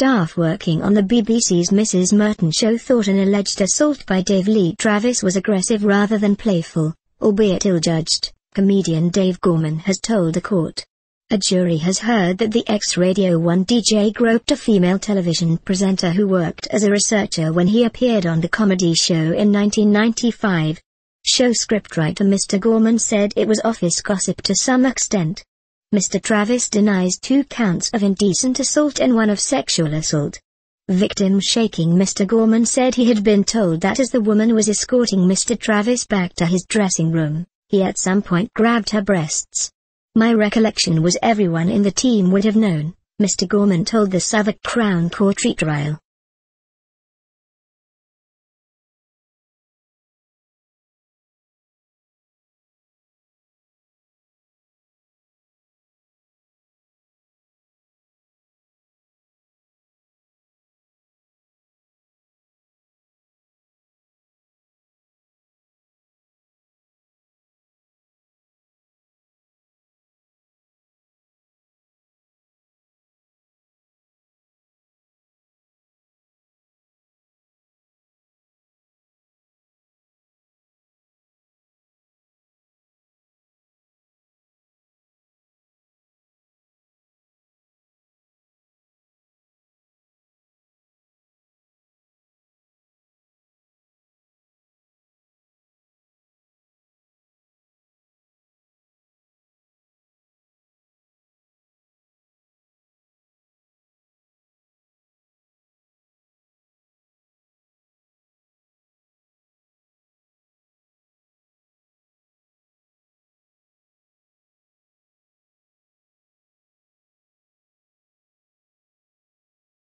staff working on the BBC's Mrs. Merton show thought an alleged assault by Dave Lee Travis was aggressive rather than playful, albeit ill-judged, comedian Dave Gorman has told the court. A jury has heard that the ex-Radio 1 DJ groped a female television presenter who worked as a researcher when he appeared on the comedy show in 1995. Show scriptwriter Mr. Gorman said it was office gossip to some extent. Mr. Travis denies two counts of indecent assault and one of sexual assault. Victim shaking Mr. Gorman said he had been told that as the woman was escorting Mr. Travis back to his dressing room, he at some point grabbed her breasts. My recollection was everyone in the team would have known, Mr. Gorman told the Southwark Crown Court retrial.